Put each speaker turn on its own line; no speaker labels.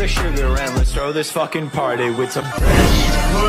the sugar and let's throw this fucking party with some.